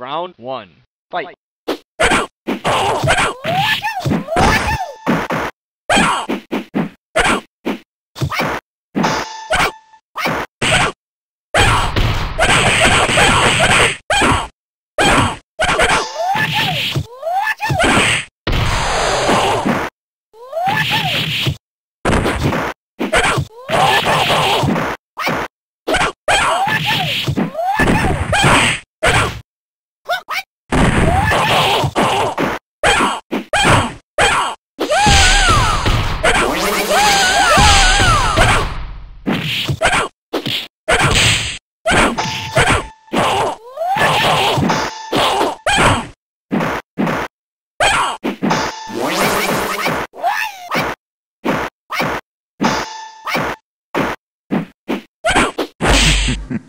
Round 1. Fight!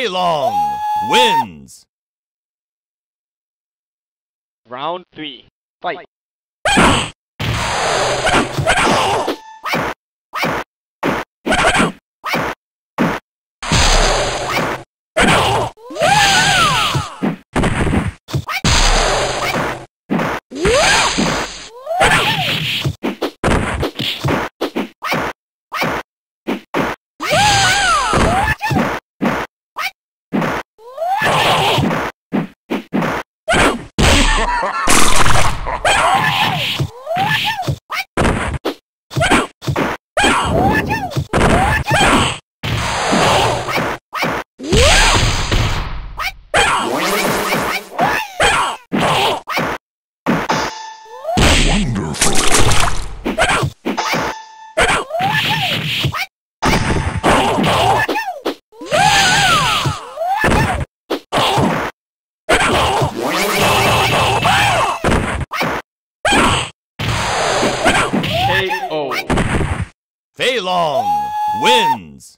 Long wins. Round 3. Fight! Wonderful. Long wins.